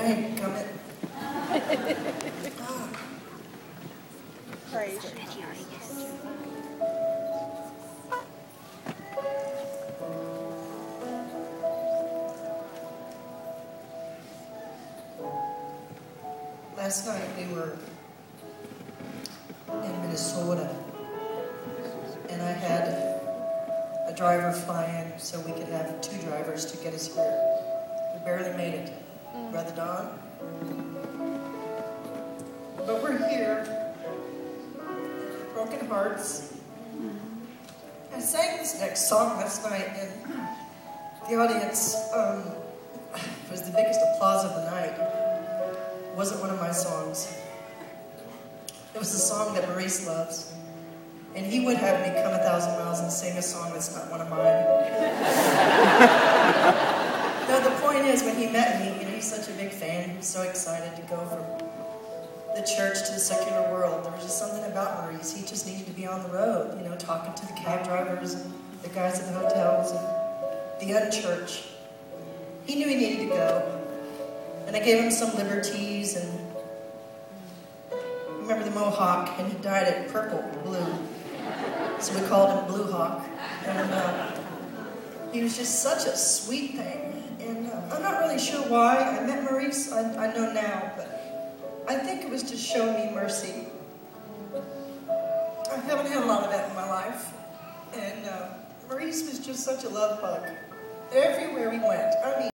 dang, come in. Last night we were in Minnesota, and I had a driver fly in so we could have two drivers to get us here. We barely made it. Brother Don. But we're here, broken hearts. I sang this next song last night, and the audience um, was the biggest applause of the night It wasn't one of my songs. It was a song that Maurice loves. And he would have me come a thousand miles and sing a song that's not one of mine. is, when he met me, you know, he's such a big fan. He was so excited to go from the church to the secular world. There was just something about Maurice. He just needed to be on the road, you know, talking to the cab drivers and the guys at the hotels and the unchurched. He knew he needed to go. And I gave him some liberties and remember the Mohawk, and he dyed it purple, blue. So we called him Blue Hawk. And uh, he was just such a sweet thing. And uh, I'm not really sure why. I met Maurice, I, I know now, but I think it was to show me mercy. I haven't had a lot of that in my life. And uh, Maurice was just such a love bug. Everywhere we went. I mean,